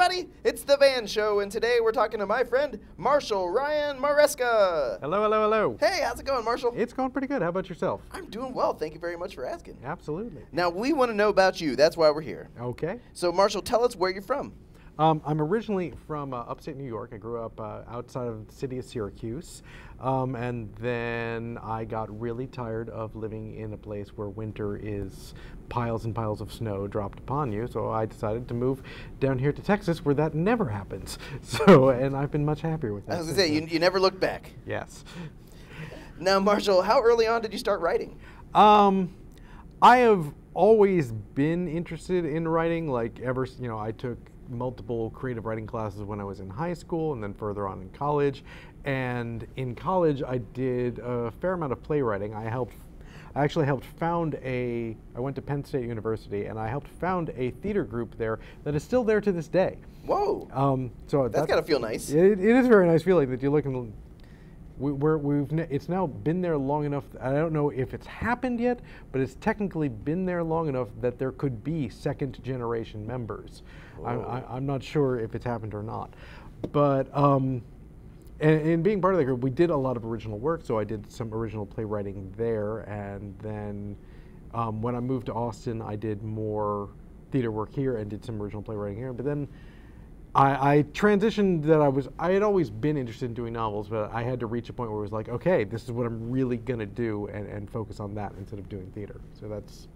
everybody. It's the Van Show, and today we're talking to my friend Marshall Ryan Maresca. Hello, hello, hello. Hey, how's it going, Marshall? It's going pretty good. How about yourself? I'm doing well. Thank you very much for asking. Absolutely. Now, we want to know about you. That's why we're here. Okay. So, Marshall, tell us where you're from. Um, I'm originally from uh, upstate New York. I grew up uh, outside of the city of Syracuse. Um, and then I got really tired of living in a place where winter is piles and piles of snow dropped upon you. So I decided to move down here to Texas where that never happens. So, and I've been much happier with that. I was going to say, you, you never looked back. Yes. Now, Marshall, how early on did you start writing? Um, I have always been interested in writing. Like ever, you know, I took multiple creative writing classes when I was in high school, and then further on in college. And in college, I did a fair amount of playwriting. I helped. I actually helped found a. I went to Penn State University, and I helped found a theater group there that is still there to this day. Whoa. Um, so That's that- got to feel nice. it, it is a very nice feeling that you look and we, we're, we've it's now been there long enough. I don't know if it's happened yet, but it's technically been there long enough that there could be second generation members. I, I, I'm not sure if it's happened or not, but um, and, and being part of the group, we did a lot of original work. So I did some original playwriting there, and then um, when I moved to Austin, I did more theater work here and did some original playwriting here. But then I, I transitioned that I was I had always been interested in doing novels, but I had to reach a point where it was like, okay, this is what I'm really gonna do, and, and focus on that instead of doing theater. So that's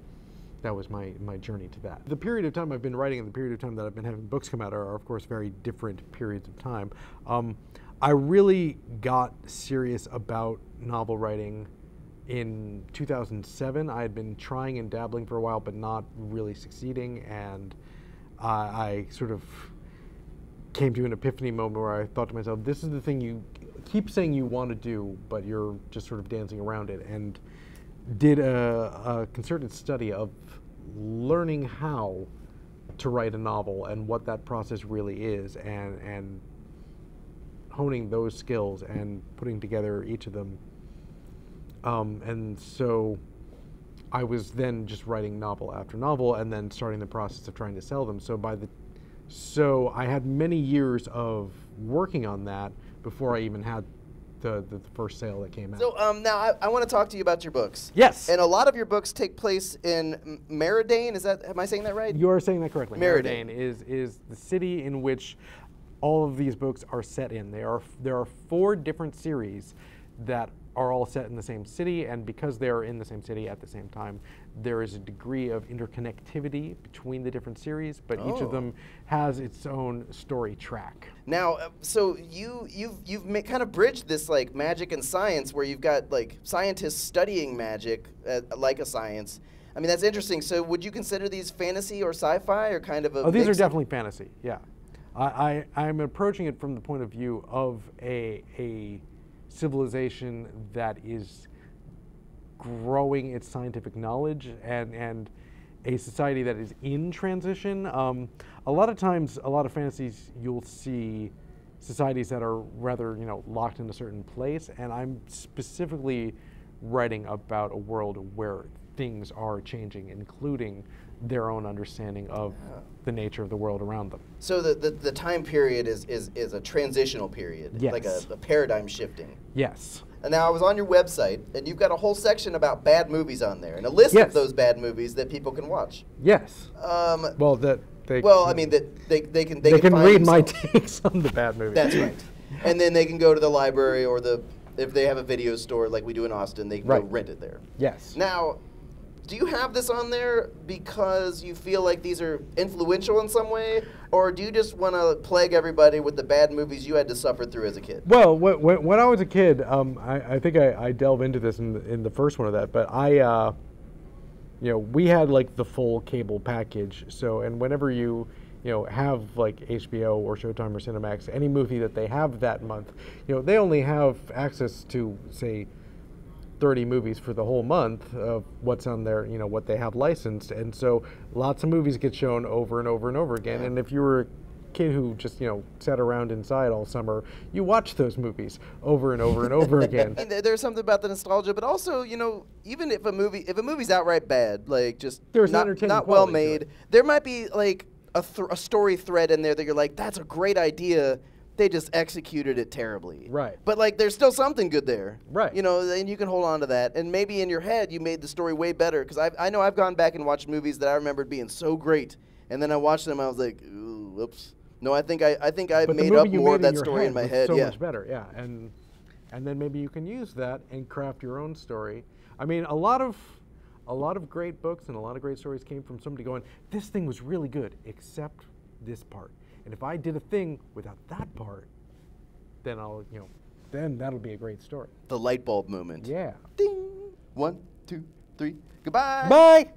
that was my my journey to that. The period of time I've been writing and the period of time that I've been having books come out are, are of course very different periods of time. Um, I really got serious about novel writing in 2007. I had been trying and dabbling for a while, but not really succeeding, and I, I sort of came to an epiphany moment where I thought to myself, this is the thing you keep saying you want to do, but you're just sort of dancing around it. And did a, a concerted study of learning how to write a novel and what that process really is, and, and honing those skills and putting together each of them. Um, and so I was then just writing novel after novel and then starting the process of trying to sell them. So by the so I had many years of working on that before I even had the, the, first sale that came out. So um, now I, I want to talk to you about your books. Yes. And a lot of your books take place in Maradaine. Is that am I saying that right? you are saying that correctly. Maradaine. is is the city in which all of these books are set in. They are there are four different series that are all set in the same city, and because they are in the same city at the same time, there is a degree of interconnectivity between the different series. But each Oh. of them has its own story track. Now, uh, so you you've you've kind of bridged this like magic and science, where you've got like scientists studying magic uh, like a science. I mean, that's interesting. So, would you consider these fantasy or sci-fi, or kind of a? Oh, these are definitely fantasy. Yeah, I, I I'm approaching it from the point of view of a a civilization that is growing its scientific knowledge and and a society that is in transition. Um, a lot of times, a lot of fantasies you'll see societies that are rather you know locked in a certain place, and I'm specifically writing about a world where things are changing, including their own understanding of the nature of the world around them. So the, the, the time period is, is, is a transitional period, like a, a paradigm shifting. Yes. And now I was on your website, and you've got a whole section about bad movies on there, and a list Yes. of those bad movies that people can watch. Yes. Um, Well, that they. well, I mean that they, they can they, they, can, find read my themselves- takes on the bad movies. That's right. And then they can go to the library or the if they have a video store like we do in Austin, they can go rent it there. Yes. Now, do you have this on there because you feel like these are influential in some way, or do you just want to plague everybody with the bad movies you had to suffer through as a kid? Well, when, when, I was a kid, um, I, I think I, I delve into this in the, in the first one of that, but I, uh, you know, we had like the full cable package. So, and whenever you, you know, have like HBO or Showtime or Cinemax, any movie that they have that month, you know, they only have access to, say, 30 movies for the whole month of what's on there, you know, what they have licensed. And so lots of movies get shown over and over and over again. And if you were a kid who just, you know, sat around inside all summer, you watch those movies over and over and over again. And there's something about the nostalgia, but also, you know, even if a movie if a movie's outright bad, like just There's not, not well made, there might be like a, a story thread in there that you're like, that's a great idea. They just executed it terribly. Right. But like, there's still something good there. Right. You know, and you can hold on to that. And maybe in your head, you made the story way better. Because I I know I've gone back and watched movies that I remembered being so great, and then I watched them, I was like, ooh, whoops. No, I think I I think I made up more made of that story in my head. So yeah. much better, yeah. And and then maybe you can use that and craft your own story. I mean, a lot of a lot of great books and a lot of great stories came from somebody going, "This thing was really good, except this part." And if I did a thing without that part, then I'll, you know, then that'll be a great story. The light bulb moment. Yeah. Ding. One, two, three. Goodbye. Bye.